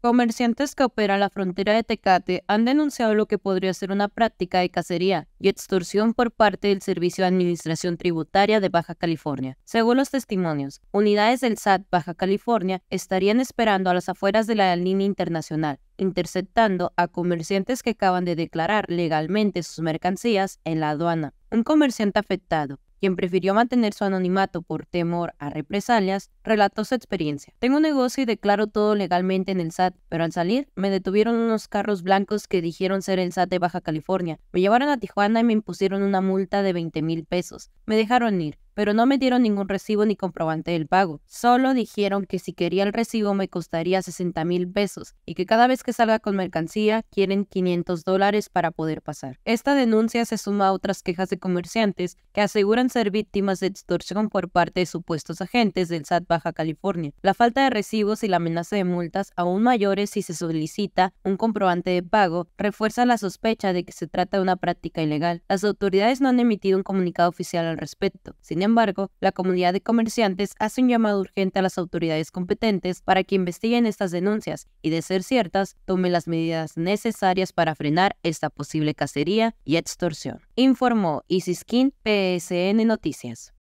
Comerciantes que operan la frontera de Tecate han denunciado lo que podría ser una práctica de cacería y extorsión por parte del Servicio de Administración Tributaria de Baja California. Según los testimonios, unidades del SAT Baja California estarían esperando a las afueras de la línea internacional, interceptando a comerciantes que acaban de declarar legalmente sus mercancías en la aduana. Un comerciante afectado, quien prefirió mantener su anonimato por temor a represalias, relató su experiencia. Tengo un negocio y declaro todo legalmente en el SAT, pero al salir me detuvieron unos carros blancos que dijeron ser el SAT de Baja California. Me llevaron a Tijuana y me impusieron una multa de 20 mil pesos. Me dejaron ir pero no me dieron ningún recibo ni comprobante del pago. Solo dijeron que si quería el recibo me costaría 60 mil pesos y que cada vez que salga con mercancía quieren 500 dólares para poder pasar. Esta denuncia se suma a otras quejas de comerciantes que aseguran ser víctimas de extorsión por parte de supuestos agentes del SAT Baja California. La falta de recibos y la amenaza de multas aún mayores si se solicita un comprobante de pago refuerza la sospecha de que se trata de una práctica ilegal. Las autoridades no han emitido un comunicado oficial al respecto. Sin embargo, la comunidad de comerciantes hace un llamado urgente a las autoridades competentes para que investiguen estas denuncias y, de ser ciertas, tomen las medidas necesarias para frenar esta posible cacería y extorsión. Informó Isis King, PSN Noticias.